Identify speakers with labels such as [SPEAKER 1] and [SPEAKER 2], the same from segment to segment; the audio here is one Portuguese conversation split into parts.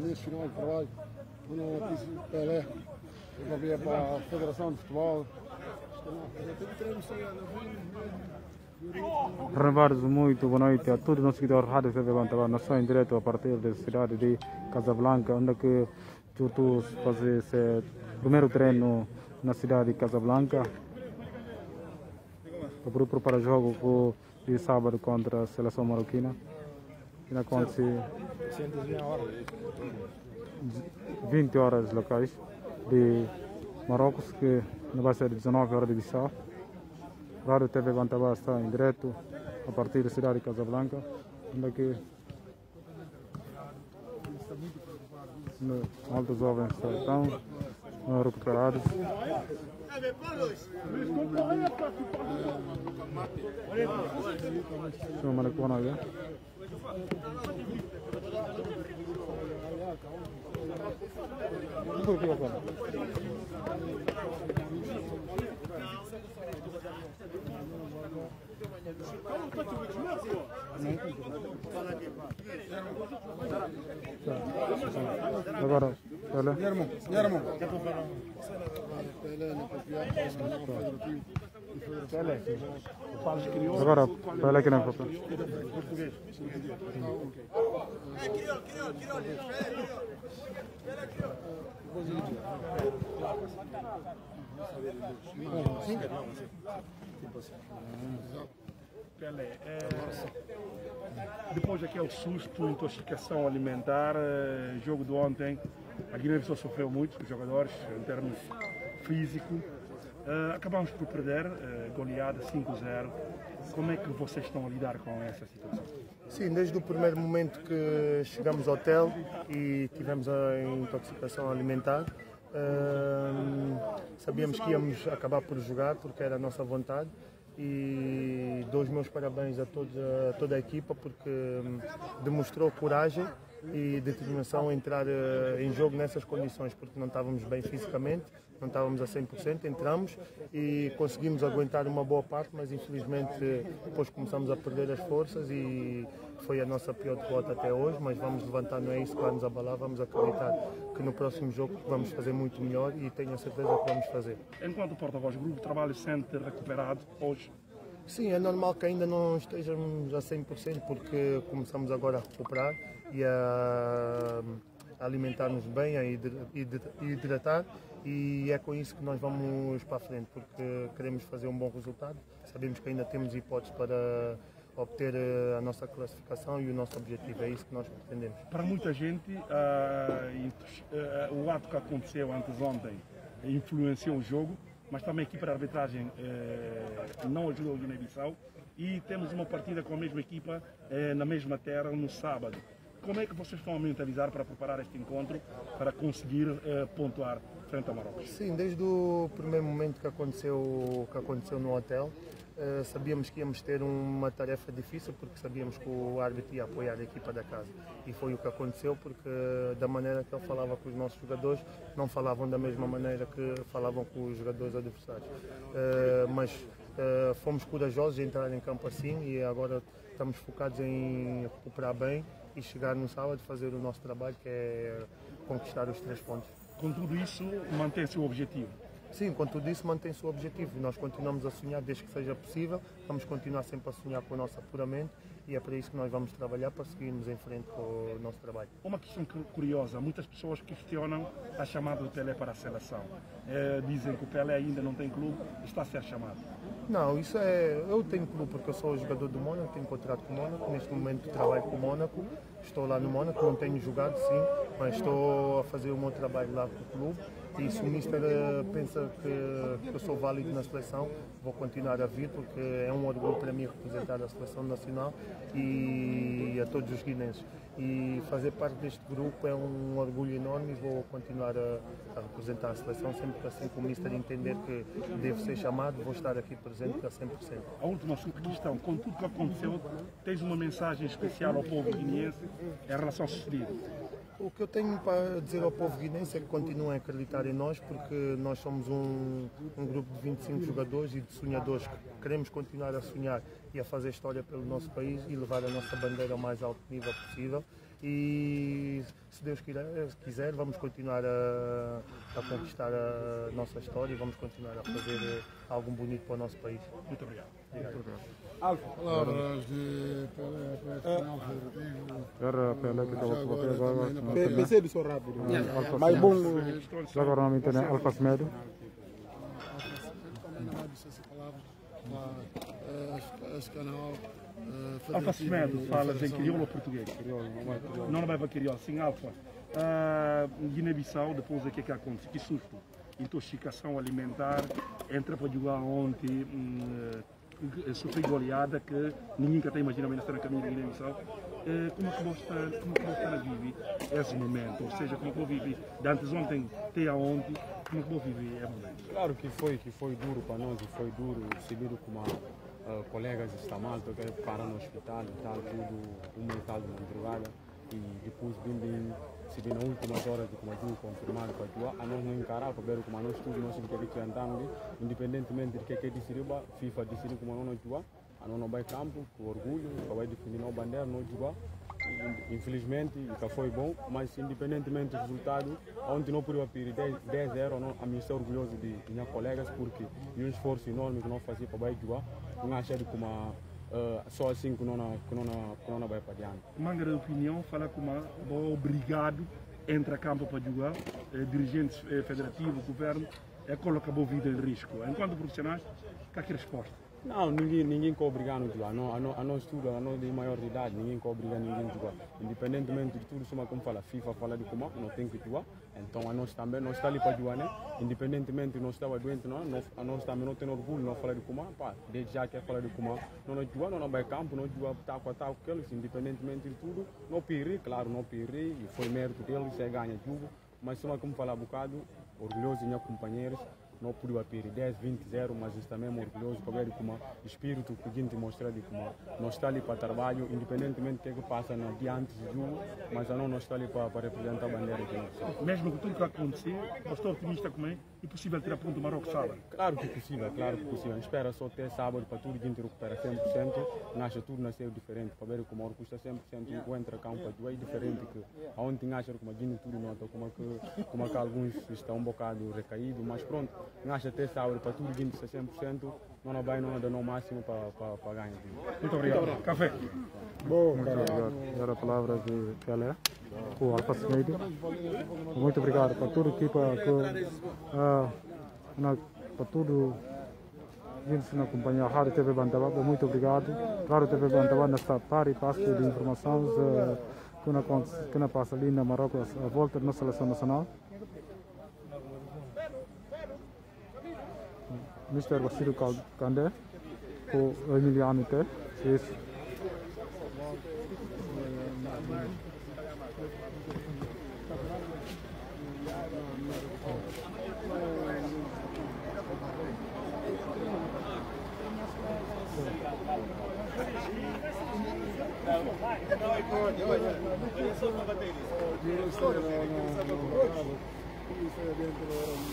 [SPEAKER 1] Nesse final de trabalho, quando eu disse Pelé, eu via para a Federação de Futebol.
[SPEAKER 2] Revaros, muito boa noite a todos os seguidores da Rádio TV. Nós estamos em direto a partir da cidade de Casablanca, onde que juntos fazer esse primeiro treino na cidade de Casablanca. Para preparar o jogo de sábado contra a seleção marroquina. Que acontece 20 horas locais de Marrocos, que vai ser 19 horas de Bissau. Rádio TV Bantabá está em direto a partir da cidade de Casablanca, onde aqui altos jovens estão recuperados. Chama na cona aí. Por que agora? Agora, olha.
[SPEAKER 1] Pelé, na Federativo.
[SPEAKER 2] Agora, olha aqui na foto.
[SPEAKER 1] Português.
[SPEAKER 3] Pelé, é, depois daquele susto, intoxicação alimentar, é, jogo de ontem, a Guiné-Bissau sofreu muito, os jogadores, em termos físico. É, acabamos por perder, é, goleada 5-0. Como é que vocês estão a lidar com essa situação?
[SPEAKER 4] Sim, desde o primeiro momento que chegamos ao hotel e tivemos a intoxicação alimentar, hum, sabíamos que íamos acabar por jogar porque era a nossa vontade e dou os meus parabéns a, todos, a toda a equipa porque hum, demonstrou coragem e determinação a entrar em jogo nessas condições porque não estávamos bem fisicamente, não estávamos a 100%, entramos e conseguimos aguentar uma boa parte, mas infelizmente depois começamos a perder as forças e foi a nossa pior derrota até hoje, mas vamos levantar, não é isso que vai nos abalar, vamos acreditar que no próximo jogo vamos fazer muito melhor e tenho a certeza que vamos fazer.
[SPEAKER 3] Enquanto porta-voz, o grupo de trabalho sente recuperado hoje?
[SPEAKER 4] Sim, é normal que ainda não estejamos a 100% porque começamos agora a recuperar e a alimentar-nos bem, a hidratar e é com isso que nós vamos para a frente porque queremos fazer um bom resultado. Sabemos que ainda temos hipóteses para obter a nossa classificação e o nosso objetivo. É isso que nós pretendemos.
[SPEAKER 3] Para muita gente, ah, o ato que aconteceu antes ontem influenciou o jogo, mas também a equipa de arbitragem eh, não ajudou o Guiné-Bissau e temos uma partida com a mesma equipa eh, na mesma terra no sábado. Como é que vocês estão a mentalizar para preparar este encontro para conseguir eh, pontuar frente ao Marrocos?
[SPEAKER 4] Sim, desde o primeiro momento que aconteceu, que aconteceu no hotel, Uh, sabíamos que íamos ter uma tarefa difícil porque sabíamos que o árbitro ia apoiar a equipa da casa e foi o que aconteceu porque da maneira que ele falava com os nossos jogadores não falavam da mesma maneira que falavam com os jogadores adversários mas fomos corajosos em entrar em campo assim e agora estamos focados em recuperar bem e chegar no sábado fazer o nosso trabalho que é conquistar os três pontos.
[SPEAKER 3] Com tudo isso mantém-se o objetivo?
[SPEAKER 4] Sim, com tudo isso mantém-se o objetivo. Nós continuamos a sonhar desde que seja possível, vamos continuar sempre a sonhar com o nosso apuramento e é para isso que nós vamos trabalhar para seguirmos em frente com o nosso trabalho.
[SPEAKER 3] Uma questão curiosa, muitas pessoas questionam a chamada do Pelé para a seleção. É, dizem que o Pelé ainda não tem clube, está a ser chamado.
[SPEAKER 4] Não, isso é. Eu tenho clube porque eu sou jogador do Mónaco, tenho contrato com o Mónaco, neste momento trabalho com o Mónaco, estou lá no Mónaco, não tenho jogado sim, mas estou a fazer o meu trabalho lá com o clube e se o Mister pensa que, que eu sou válido na seleção, vou continuar a vir porque é um orgulho para mim representar a seleção nacional e a todos os guinenses. E fazer parte deste grupo é um orgulho enorme e vou continuar a, a representar a seleção sempre que assim que o Mister entender que devo ser chamado, vou estar aqui presente a 100%.
[SPEAKER 3] A última questão, com tudo que aconteceu, tens uma mensagem especial ao povo guineense em relação ao sucedido?
[SPEAKER 4] O que eu tenho para dizer ao povo guinense é que continuem a acreditar em nós, porque nós somos um, um grupo de 25 jogadores e de sonhadores que queremos continuar a sonhar e a fazer história pelo nosso país e levar a nossa bandeira ao mais alto nível possível. E se Deus quiser, vamos continuar a, a conquistar a nossa história e vamos continuar a fazer algo bonito para o nosso país.
[SPEAKER 3] Muito obrigado.
[SPEAKER 4] obrigado.
[SPEAKER 1] Palavras de Pelé para este final federativo.
[SPEAKER 2] Era Pelé que estava por aqui agora.
[SPEAKER 5] Percebe só rápido.
[SPEAKER 2] Alfa
[SPEAKER 5] Mas bom,
[SPEAKER 2] Já agora não me entende. Alfa Semedo.
[SPEAKER 1] Ainda mais disse essa este- este canal. eh,
[SPEAKER 3] Alfa Semedo, falas em crioulo ou português? Não, não vai para crioulo, sim, Alfa. Ah, Guiné-Bissau, depois do que é que acontece? Que susto. Intoxicação alimentar, entra para jogar ontem, hum, eh, sofreu goleada que ninguém até imagina estar na caminho da Guiné-Bissau. Eh, como é como é está a viver esse momento? Ou seja, como é que você vive de antes ontem até ontem, como é que você vive esse momento?
[SPEAKER 5] claro que foi, que foi duro para nós e foi duro seguido com uma, ah, colegas está mal, porque parar no hospital e tal, tudo, uma e tal de madrugada. E depois vim, vim, se vim nas últimas horas de eu confirmado para atuar, a nós não encarar, para ver como nós tudo, nós que que andamos, independentemente de que que decidiu, FIFA decidiu como nós atuar, não vai campo, com orgulho, vai defender a bandeira, nós jogar. Infelizmente, já foi bom, mas independentemente do resultado, ontem não podia perder 10 0 não, a mim estou orgulhoso de, de minhas colegas porque é um esforço enorme que nós fazíamos para vai jogar, não achei como ah, só assim que não, não, não vai para diante.
[SPEAKER 3] manga de opinião, fala com uma boa obrigado, entra campo para jogar, eh, dirigentes eh, federativos, governo, é coloca a boa vida em risco. Enquanto profissionais, que resposta?
[SPEAKER 5] Não, ninguém, ninguém que obrigar a. Não, a, nós, tudo, a nós de maior de idade, ninguém que obriga ninguém a jogar. Independentemente de tudo, como fala, FIFA fala de como, não tem que jogar. Então a nós também, nós está ali para jogar, né? Independentemente de nós estava doente, não, nós, a nós também não tem orgulho, não fala de como, pá, desde já quer falar de como, não nós jogar, não vai campo, não jogar taco a taco, aqueles, independentemente de tudo, não perri, claro, não perri, e foi mérito deles, é ganha jogo. Mas só como falar um bocado, orgulhoso meus companheiros, não pude perder 10, 20, 0, mas isso também é orgulhoso para ver como espírito que a gente mostra de como nós está ali para trabalho, independentemente do que, é passa no dia antes do jogo, mas a não nós está ali para, para representar a bandeira de nós.
[SPEAKER 3] Mesmo com tudo que aconteceu, você está otimista como é? É possível tirar ponto do Marrocos sábado?
[SPEAKER 5] Claro que é possível, claro que é possível. Espera só ter sábado para tudo a gente recuperar 100%, acha tudo nasceu diferente, para ver como o custa 100%, o entra campo é diferente que aonde acha como a gente tudo nota, como que, como que alguns estão um bocado recaídos, mas pronto, acha ter sábado para tudo a ser 100%, não vai não dar no máximo para, para, para ganhar.
[SPEAKER 3] Muito obrigado. Café.
[SPEAKER 2] Muito obrigado. Era a palavra de Pelé, o Alfa Semedo. Muito obrigado para tudo aqui, para, que, ah, na- para tudo gente na companhia Rádio TV Bantaba. Muito obrigado. Rádio TV Bantaba nesta par e passo de informações ah, que, aconte- que não passa ali na Marrocos a volta da seleção nacional. Mr. Basiru Kandé, o Emiliano Té, isso.
[SPEAKER 1] Yo no sé, no, no, no, no, y sé dentro de los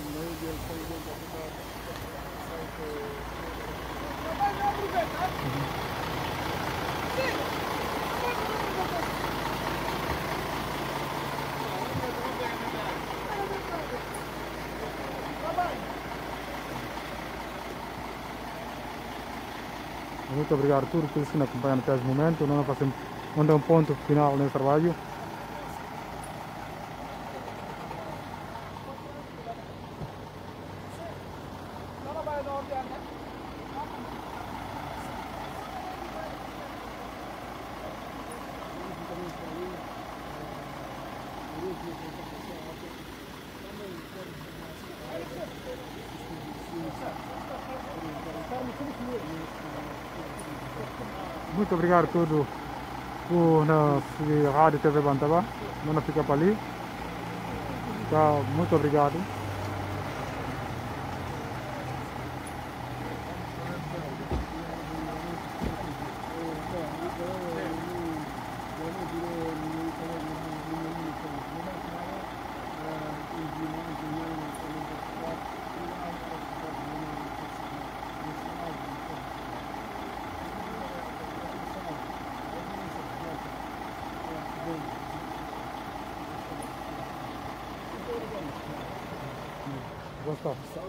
[SPEAKER 2] Muito obrigado a todos que nos acompanham até esse momento. Nós fazemos um ponto final nesse trabalho. Muito obrigado a todos por nos Rádio TV Bantaba. Não fica para ali. Tá, muito obrigado.
[SPEAKER 6] asta.